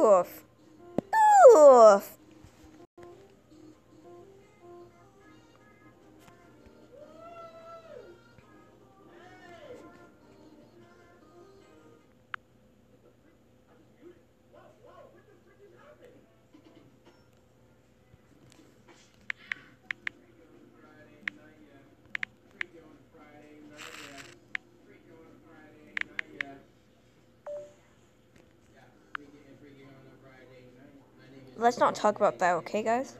Oof. Oof. Let's not talk about that, okay, guys?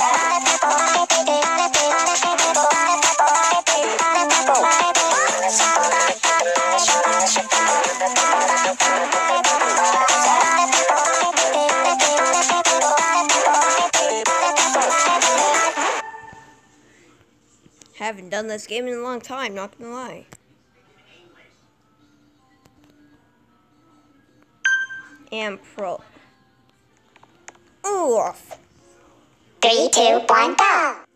Yeah. I haven't done this game in a long time, not gonna lie. And pro. Oof. Three, two, one, go!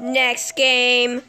Next game.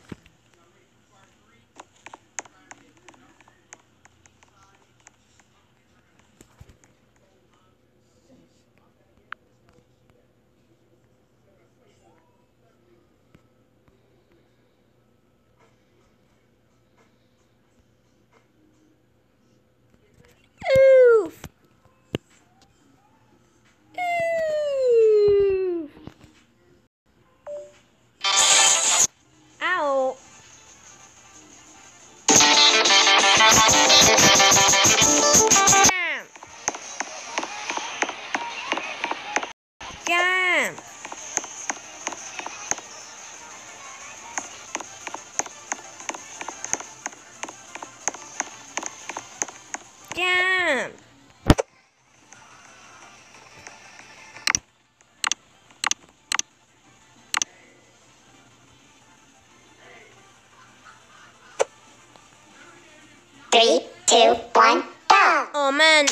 Two, one, go! Oh man.